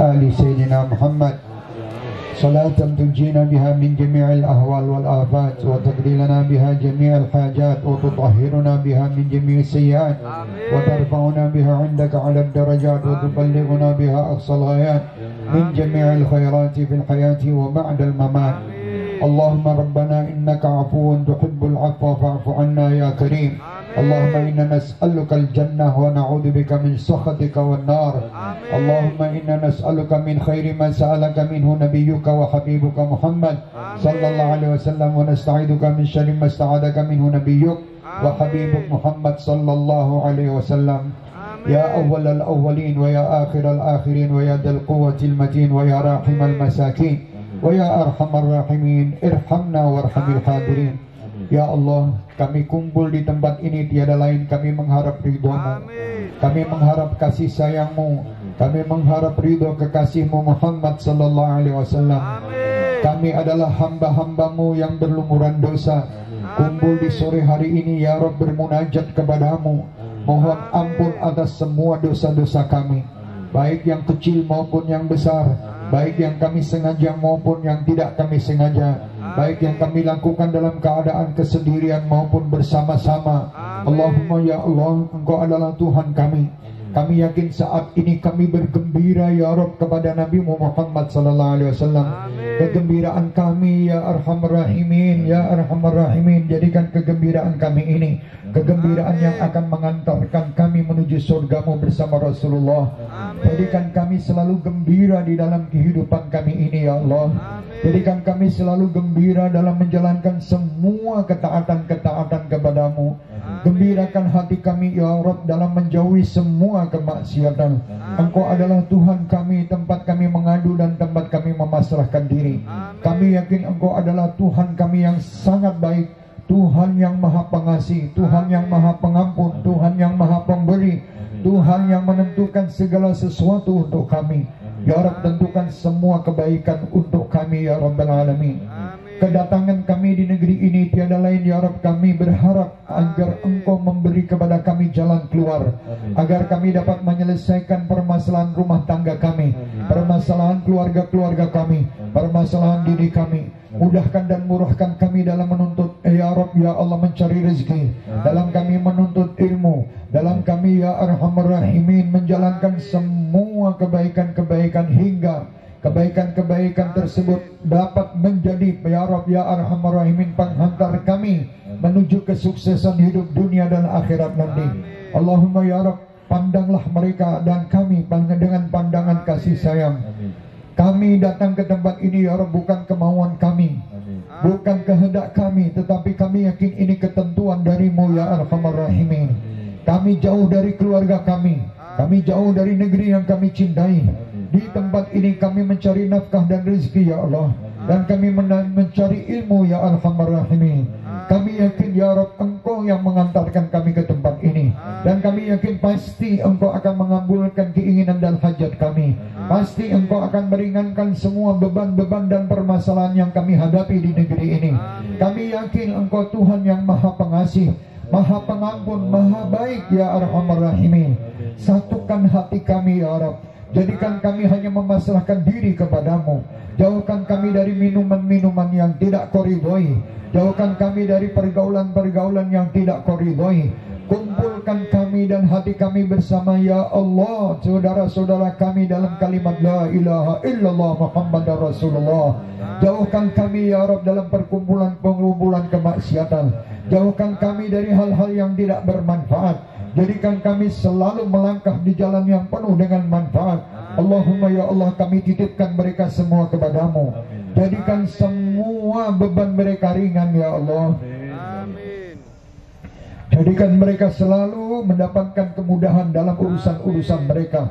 آل سيدنا محمد. صلاة تنجينا بها من جميع الأهوال والآفات وتقضي لنا بها جميع الحاجات وتطهرنا بها من جميع السيئات وترفعنا بها عندك على الدرجات وتبلغنا بها أقصى الغايات من جميع الخيرات في الحياة وبعد الممات. اللهم ربنا إنك عفو تحب العفو فاعف عنا يا كريم. اللهم إنا نسألك الجنة ونعوذ بك من سخطك والنار. اللهم إنا نسألك من خير ما سألك منه نبيك وحبيبك محمد. صلى الله عليه وسلم. ونستعيذك من شر ما استعاذك منه نبيك وحبيبك محمد صلى الله عليه وسلم. يا أول الأولين ويا آخر الآخرين ويا ذا القوة المتين ويا راحم المساكين ويا أرحم الراحمين. ارحمنا وارحم الحاضرين. Ya Allah, kami kumpul di tempat ini tiada lain kami mengharap ridhomu. Kami mengharap kasih sayangmu. Kami mengharap ridho kekasihmu Muhammad sallallahu alaihi wasallam. Kami adalah hamba-hambamu yang berlumuran dosa. Kumpul di sore hari ini ya Rabb bermunajat kepadamu. Mohon ampun atas semua dosa-dosa kami. Baik yang kecil maupun yang besar. Baik yang kami sengaja maupun yang tidak kami sengaja baik yang kami lakukan dalam keadaan kesendirian maupun bersama-sama. Allahumma ya Allah, Engkau adalah Tuhan kami. Kami yakin saat ini kami bergembira ya Rabb kepada Nabi Muhammad sallallahu alaihi wasallam. Kegembiraan kami ya Arhamar Rahimin, ya Arhamar Rahimin, jadikan kegembiraan kami ini kegembiraan yang akan mengantarkan kami menuju surgamu bersama Rasulullah. Jadikan kami selalu gembira di dalam kehidupan kami ini ya Allah. Jadikan kami selalu gembira dalam menjalankan semua ketaatan-ketaatan kepadamu. Gembirakan hati kami ya Rabb dalam menjauhi semua kemaksiatan. Engkau adalah Tuhan kami, tempat kami mengadu dan tempat kami memasrahkan diri. Kami yakin Engkau adalah Tuhan kami yang sangat baik. Tuhan yang maha pengasih, Tuhan yang maha pengampun, Tuhan yang maha pemberi, Tuhan yang menentukan segala sesuatu untuk kami. Ya Rabb tentukan semua kebaikan untuk kami ya Rabbal Alamin. Kedatangan kami di negeri ini tiada lain ya Rabb kami berharap agar Engkau memberi kepada kami jalan keluar agar kami dapat menyelesaikan permasalahan rumah tangga kami, permasalahan keluarga-keluarga kami, permasalahan diri kami. Mudahkan dan murahkan kami dalam menuntut eh, Ya Rabb ya Allah mencari rezeki. Dalam kami menuntut ilmu Dalam kami ya Arhamar Rahimin Menjalankan semua kebaikan-kebaikan hingga Kebaikan-kebaikan tersebut dapat menjadi Ya Rabb ya Arhamar Rahimin Penghantar kami menuju kesuksesan hidup dunia dan akhirat nanti. Allahumma ya Rabb pandanglah mereka dan kami dengan pandangan kasih sayang. Kami datang ke tempat ini ya bukan kemauan kami Bukan kehendak kami Tetapi kami yakin ini ketentuan darimu ya Arhamar Rahimin. Kami jauh dari keluarga kami Kami jauh dari negeri yang kami cintai Di tempat ini kami mencari nafkah dan rezeki ya Allah Dan kami mencari ilmu ya Rahimin Kami yakin ya Rabb Engkau yang mengantarkan kami ke tempat ini Dan kami yakin pasti Engkau akan mengabulkan keinginan dan hajat kami Pasti engkau akan meringankan semua beban-beban dan permasalahan yang kami hadapi di negeri ini. Kami yakin engkau Tuhan yang maha pengasih, maha pengampun, maha baik ya Arhamar Rahimin. Satukan hati kami ya Rabb. Jadikan kami hanya memasrahkan diri kepadamu. Jauhkan kami dari minuman-minuman yang tidak koridoi. Jauhkan kami dari pergaulan-pergaulan yang tidak koridoi. Kumpulkan kami dan hati kami bersama Ya Allah Saudara-saudara kami dalam kalimat La ilaha illallah Muhammad Rasulullah Jauhkan kami Ya Rabb dalam perkumpulan-perkumpulan kemaksiatan Jauhkan kami dari hal-hal yang tidak bermanfaat Jadikan kami selalu melangkah di jalan yang penuh dengan manfaat. Allahumma ya Allah kami titipkan mereka semua kepadamu. Jadikan semua beban mereka ringan ya Allah. Jadikan mereka selalu mendapatkan kemudahan dalam urusan-urusan mereka.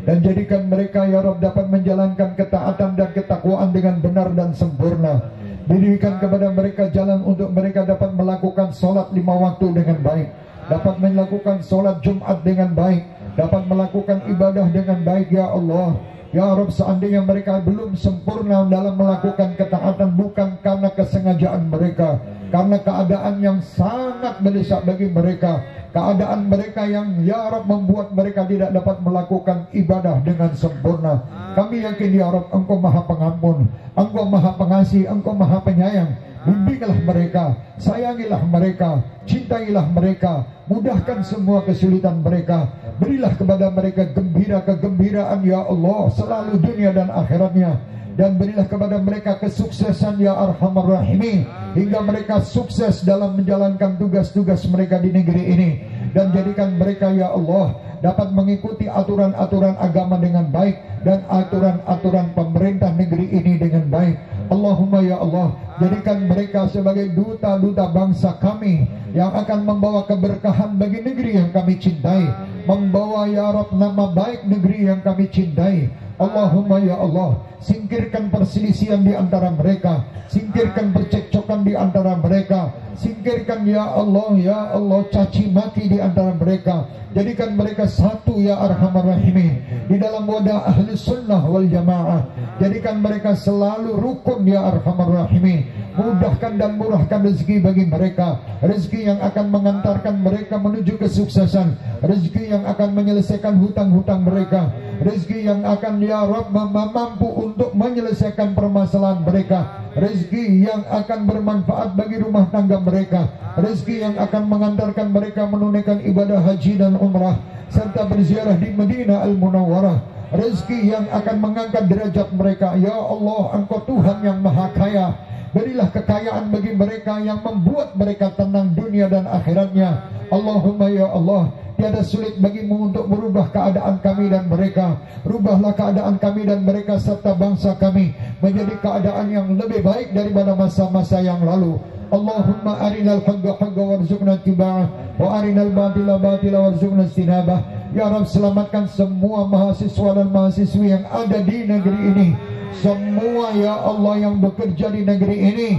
Dan jadikan mereka ya Rob dapat menjalankan ketaatan dan ketakwaan dengan benar dan sempurna. Dirikan kepada mereka jalan untuk mereka dapat melakukan solat lima waktu dengan baik, dapat melakukan solat Jumat dengan baik, dapat melakukan ibadah dengan baik ya Allah. Ya Rob seandainya mereka belum sempurna dalam melakukan ketaatan bukan karena kesengajaan mereka karena keadaan yang sangat mendesak bagi mereka keadaan mereka yang ya Rab membuat mereka tidak dapat melakukan ibadah dengan sempurna. Kami yakin ya Rab Engkau Maha Pengampun, Engkau Maha Pengasih, Engkau Maha Penyayang. Bimbinglah mereka, sayangilah mereka, cintailah mereka, mudahkan semua kesulitan mereka. Berilah kepada mereka gembira kegembiraan ya Allah selalu dunia dan akhiratnya. Dan berilah kepada mereka kesuksesan ya arhamar rahimin. Hingga mereka sukses dalam menjalankan tugas-tugas mereka di negeri ini. Dan jadikan mereka ya Allah dapat mengikuti aturan-aturan agama dengan baik dan aturan-aturan pemerintah negeri ini dengan baik. Allahumma ya Allah, jadikan mereka sebagai duta-duta bangsa kami yang akan membawa keberkahan bagi negeri yang kami cintai, membawa ya Rabb nama baik negeri yang kami cintai. Allahumma ya Allah Singkirkan perselisihan di antara mereka Singkirkan percekcokan di antara mereka Singkirkan ya Allah Ya Allah caci maki di antara mereka. Jadikan mereka satu ya Arhamar Rahimin. Di dalam wadah ahli sunnah wal jamaah Jadikan mereka selalu rukun ya Arhamar Rahimin Mudahkan dan murahkan rezeki bagi mereka. Rezeki yang akan mengantarkan mereka menuju kesuksesan. Rezeki yang akan menyelesaikan hutang-hutang mereka. Rezeki yang akan ya Rabb mampu untuk menyelesaikan permasalahan mereka. Rezeki yang akan bermanfaat bagi rumah tangga mereka. Rezeki yang akan mengantarkan mereka menunaikan ibadah haji dan umrah serta berziarah di Madinah Al-Munawwarah. Rezeki yang akan mengangkat derajat mereka. Ya Allah engkau Tuhan yang maha kaya berilah kekayaan bagi mereka yang membuat mereka tenang dunia dan akhiratnya. Allahumma ya Allah Tiada sulit bagimu untuk merubah keadaan kami dan mereka. Rubahlah keadaan kami dan mereka serta bangsa kami Menjadi keadaan yang lebih baik daripada masa-masa yang lalu. Allahumma arinal haqqa haqqa warzuqna tiba'ah Wa arinal batila batila warzuqna istinabah Ya Rab selamatkan semua mahasiswa dan mahasiswi yang ada di negeri ini Semua ya Allah yang bekerja di negeri ini.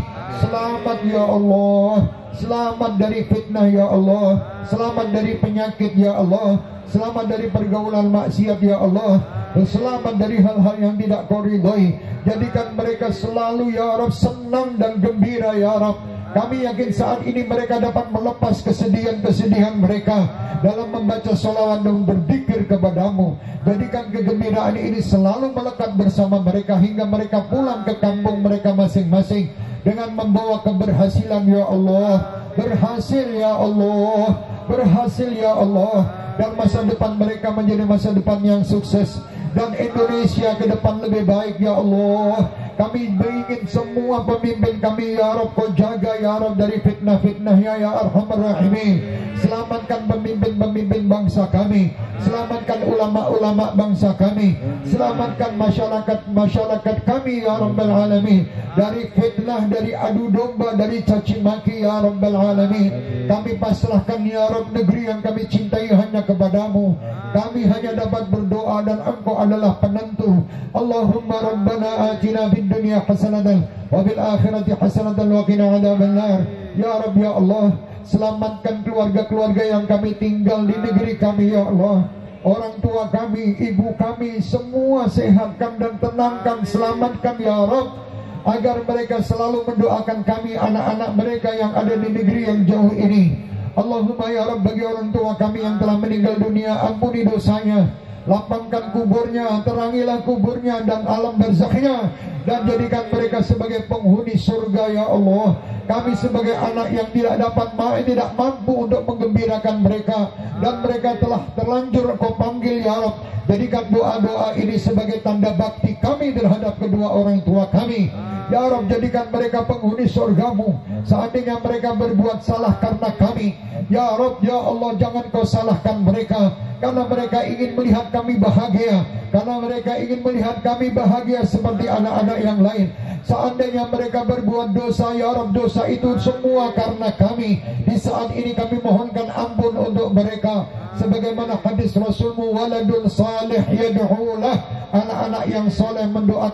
Selamat ya Allah. Selamat dari fitnah ya Allah. Selamat dari penyakit ya Allah. Selamat dari pergaulan maksiat ya Allah. Selamat dari hal-hal yang tidak kau ridhoi. Jadikan mereka selalu ya Rab senang dan gembira ya Rab kami yakin saat ini mereka dapat melepas kesedihan-kesedihan mereka dalam membaca salawat dan berzikir kepadamu. Jadikan kegembiraan ini selalu melekat bersama mereka hingga mereka pulang ke kampung mereka masing-masing dengan membawa keberhasilan ya Allah berhasil ya Allah berhasil ya Allah. Dan masa depan mereka menjadi masa depan yang sukses. Dan Indonesia ke depan lebih baik ya Allah kami ingin semua pemimpin kami ya Rabb kau jaga ya Rabb dari fitnah-fitnah ya Arhamar Rahimin. Selamatkan pemimpin-pemimpin bangsa kami. Selamatkan ulama-ulama bangsa kami. Selamatkan masyarakat-masyarakat kami ya Rabbal Alamin. Dari fitnah, dari adu domba, dari caci maki ya Rabbal Alamin. Kami pasrahkan ya Rabb negeri yang kami cintai hanya kepadamu. Kami hanya dapat berdoa dan engkau adalah penentu. Allahumma Rabbana atina fid hasanatan wa fil akhirati hasanatan wa qina adzabannar ya Rabb ya Allah selamatkan keluarga-keluarga yang kami tinggal di negeri kami ya Allah. Orang tua kami, ibu kami semua sehatkan dan tenangkan selamatkan ya Rabb agar mereka selalu mendoakan kami anak-anak mereka yang ada di negeri yang jauh ini. Allahumma ya Rabb bagi orang tua kami yang telah meninggal dunia ampuni dosanya lapangkan kuburnya terangilah kuburnya dan alam barzakhnya dan jadikan mereka sebagai penghuni surga ya Allah kami sebagai anak yang tidak dapat tidak mampu untuk menggembirakan mereka. Dan mereka telah terlanjur kau panggil ya Rabb jadikan doa-doa ini sebagai tanda bakti kami terhadap kedua orang tua kami. Ya Rabb jadikan mereka penghuni surgamu. Seandainya mereka berbuat salah karena kami. Ya Rabb ya Allah jangan kau salahkan mereka. Karena mereka ingin melihat kami bahagia. Karena mereka ingin melihat kami bahagia seperti anak-anak yang lain Seandainya mereka berbuat dosa Ya Rabb dosa itu semua karena kami. Di saat ini kami mohonkan ampun untuk mereka. Sebagaimana hadis Rasulmu Waladun salih yadu'ulah Anak-anak yang soleh mendoakan